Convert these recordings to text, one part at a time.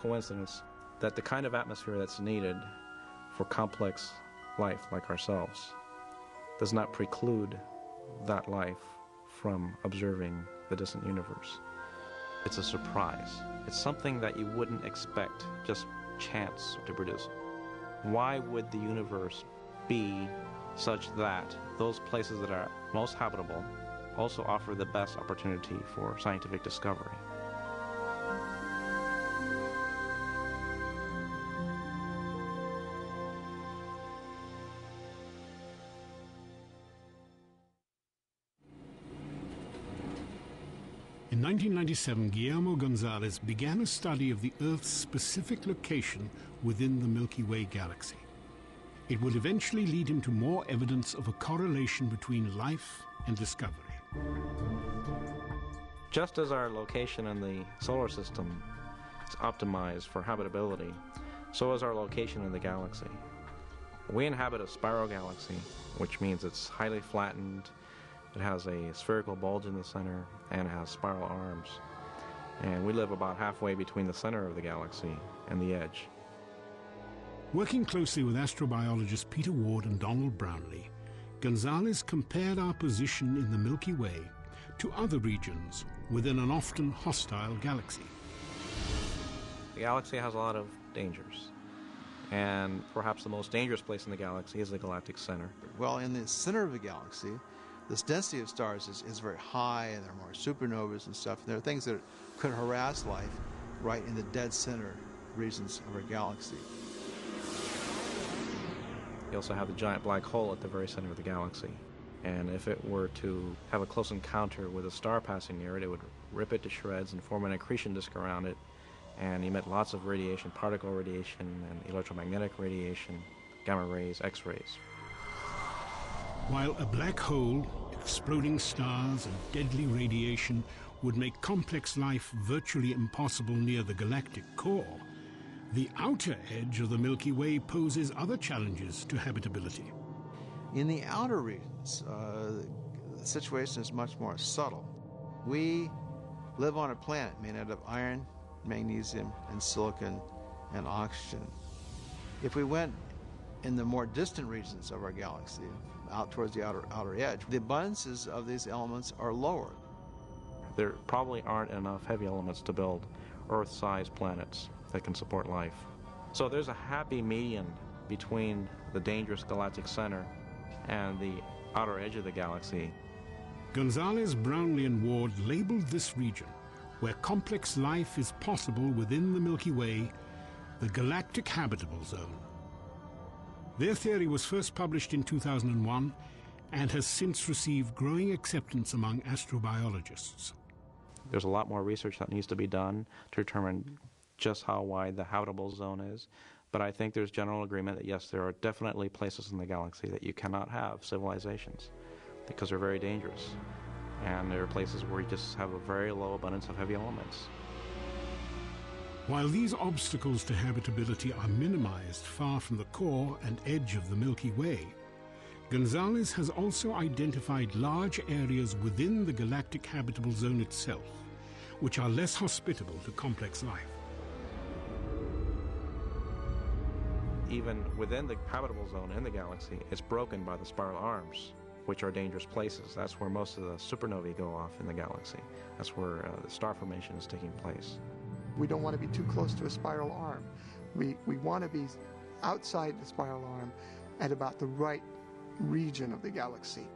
coincidence that the kind of atmosphere that's needed for complex life like ourselves does not preclude that life from observing the distant universe. It's a surprise. It's something that you wouldn't expect just chance to produce. Why would the universe be such that those places that are most habitable also offer the best opportunity for scientific discovery? In 1997, Guillermo Gonzalez began a study of the Earth's specific location within the Milky Way galaxy. It would eventually lead him to more evidence of a correlation between life and discovery. Just as our location in the solar system is optimized for habitability, so is our location in the galaxy. We inhabit a spiral galaxy, which means it's highly flattened, it has a spherical bulge in the center, and it has spiral arms. And we live about halfway between the center of the galaxy and the edge. Working closely with astrobiologists Peter Ward and Donald Brownlee, Gonzalez compared our position in the Milky Way to other regions within an often hostile galaxy. The galaxy has a lot of dangers, and perhaps the most dangerous place in the galaxy is the galactic center. Well, in the center of the galaxy, this density of stars is, is very high, and there are more supernovas and stuff. And there are things that could harass life right in the dead center regions of our galaxy. You also have the giant black hole at the very center of the galaxy. And if it were to have a close encounter with a star passing near it, it would rip it to shreds and form an accretion disk around it and emit lots of radiation, particle radiation and electromagnetic radiation, gamma rays, X rays. While a black hole, exploding stars, and deadly radiation would make complex life virtually impossible near the galactic core, the outer edge of the Milky Way poses other challenges to habitability. In the outer regions, uh, the situation is much more subtle. We live on a planet made out of iron, magnesium, and silicon, and oxygen. If we went in the more distant regions of our galaxy, out towards the outer, outer edge, the abundances of these elements are lower. There probably aren't enough heavy elements to build Earth sized planets that can support life. So there's a happy median between the dangerous galactic center and the outer edge of the galaxy. Gonzalez, Brownlee, and Ward labeled this region, where complex life is possible within the Milky Way, the galactic habitable zone. Their theory was first published in 2001 and has since received growing acceptance among astrobiologists. There's a lot more research that needs to be done to determine just how wide the habitable zone is. But I think there's general agreement that yes, there are definitely places in the galaxy that you cannot have civilizations because they're very dangerous. And there are places where you just have a very low abundance of heavy elements. While these obstacles to habitability are minimized far from the core and edge of the Milky Way, Gonzalez has also identified large areas within the galactic habitable zone itself, which are less hospitable to complex life. Even within the habitable zone in the galaxy, it's broken by the spiral arms, which are dangerous places. That's where most of the supernovae go off in the galaxy. That's where uh, the star formation is taking place. We don't want to be too close to a spiral arm. We, we want to be outside the spiral arm at about the right region of the galaxy.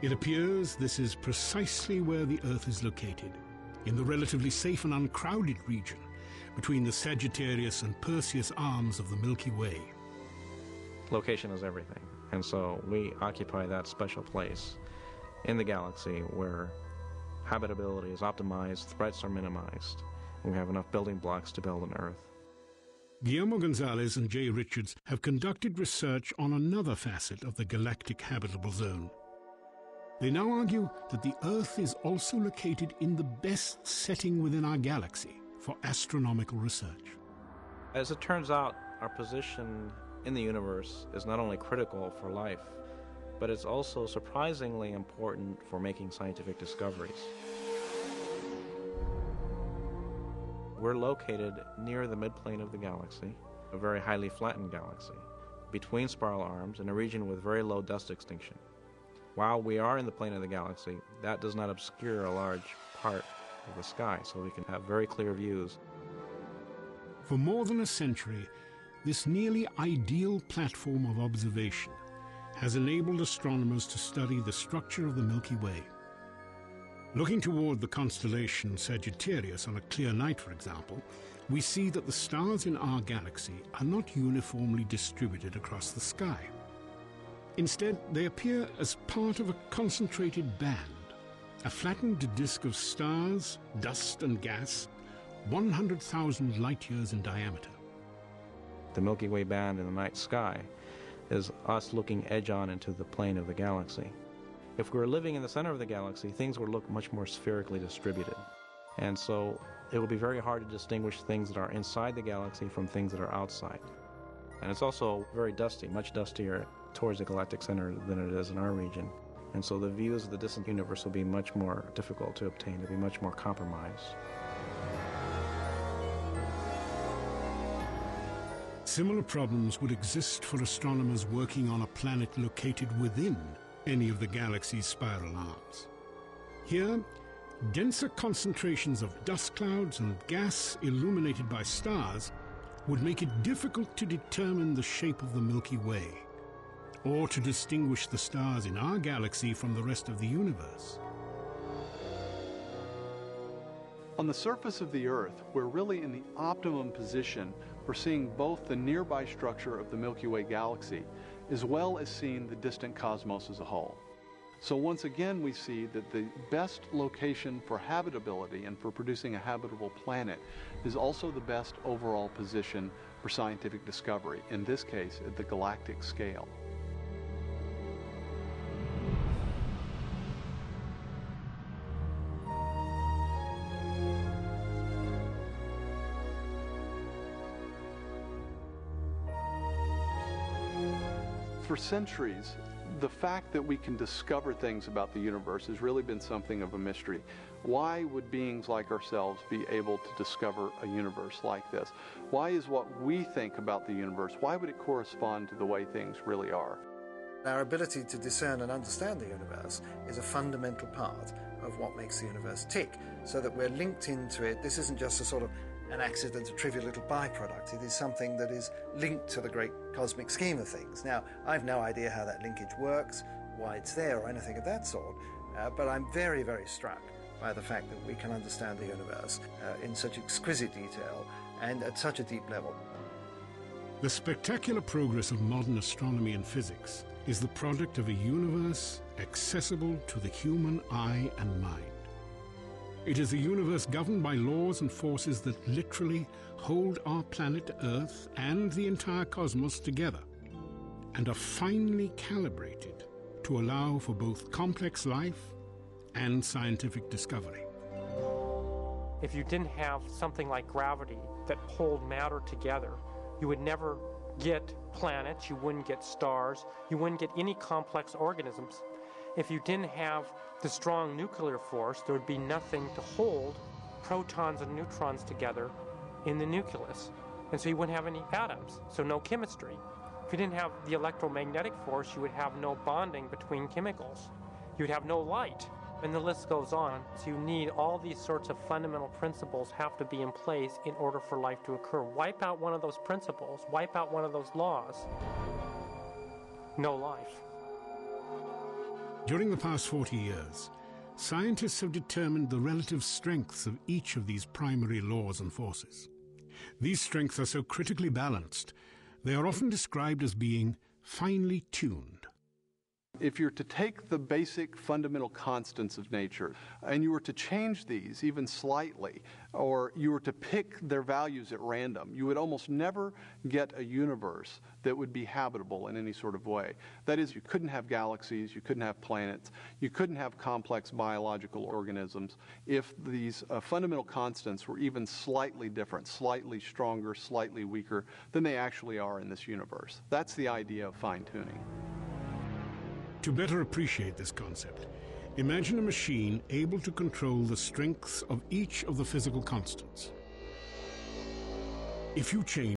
It appears this is precisely where the Earth is located, in the relatively safe and uncrowded region between the Sagittarius and Perseus arms of the Milky Way. Location is everything, and so we occupy that special place in the galaxy where habitability is optimized, threats are minimized, and we have enough building blocks to build an Earth. Guillermo Gonzalez and Jay Richards have conducted research on another facet of the galactic habitable zone. They now argue that the Earth is also located in the best setting within our galaxy for astronomical research. As it turns out, our position in the universe is not only critical for life, but it's also surprisingly important for making scientific discoveries. We're located near the midplane of the galaxy, a very highly flattened galaxy, between spiral arms in a region with very low dust extinction. While we are in the plane of the galaxy, that does not obscure a large part of the sky, so we can have very clear views. For more than a century, this nearly ideal platform of observation has enabled astronomers to study the structure of the Milky Way. Looking toward the constellation Sagittarius on a clear night, for example, we see that the stars in our galaxy are not uniformly distributed across the sky. Instead, they appear as part of a concentrated band, a flattened disk of stars, dust, and gas, 100,000 light years in diameter. The Milky Way band in the night sky is us looking edge on into the plane of the galaxy. If we were living in the center of the galaxy, things would look much more spherically distributed. And so it would be very hard to distinguish things that are inside the galaxy from things that are outside. And it's also very dusty, much dustier towards the galactic center than it is in our region. And so the views of the distant universe will be much more difficult to obtain, they'll be much more compromised. Similar problems would exist for astronomers working on a planet located within any of the galaxy's spiral arms. Here, denser concentrations of dust clouds and gas illuminated by stars would make it difficult to determine the shape of the Milky Way, or to distinguish the stars in our galaxy from the rest of the universe. On the surface of the Earth, we're really in the optimum position for seeing both the nearby structure of the Milky Way galaxy as well as seeing the distant cosmos as a whole. So once again, we see that the best location for habitability and for producing a habitable planet is also the best overall position for scientific discovery, in this case, at the galactic scale. For centuries, the fact that we can discover things about the universe has really been something of a mystery. Why would beings like ourselves be able to discover a universe like this? Why is what we think about the universe, why would it correspond to the way things really are? Our ability to discern and understand the universe is a fundamental part of what makes the universe tick, so that we're linked into it. This isn't just a sort of an accident, a trivial little byproduct. It is something that is linked to the great cosmic scheme of things. Now, I've no idea how that linkage works, why it's there, or anything of that sort, uh, but I'm very, very struck by the fact that we can understand the universe uh, in such exquisite detail and at such a deep level. The spectacular progress of modern astronomy and physics is the product of a universe accessible to the human eye and mind. It is a universe governed by laws and forces that literally hold our planet Earth and the entire cosmos together, and are finely calibrated to allow for both complex life and scientific discovery. If you didn't have something like gravity that pulled matter together, you would never get planets, you wouldn't get stars, you wouldn't get any complex organisms. If you didn't have the strong nuclear force, there would be nothing to hold protons and neutrons together in the nucleus. And so you wouldn't have any atoms, so no chemistry. If you didn't have the electromagnetic force, you would have no bonding between chemicals. You would have no light. And the list goes on. So you need all these sorts of fundamental principles have to be in place in order for life to occur. Wipe out one of those principles, wipe out one of those laws. No life. During the past 40 years, scientists have determined the relative strengths of each of these primary laws and forces. These strengths are so critically balanced, they are often described as being finely tuned. If you're to take the basic fundamental constants of nature and you were to change these even slightly, or you were to pick their values at random, you would almost never get a universe that would be habitable in any sort of way. That is, you couldn't have galaxies, you couldn't have planets, you couldn't have complex biological organisms if these uh, fundamental constants were even slightly different, slightly stronger, slightly weaker than they actually are in this universe. That's the idea of fine tuning. To better appreciate this concept, imagine a machine able to control the strengths of each of the physical constants. If you change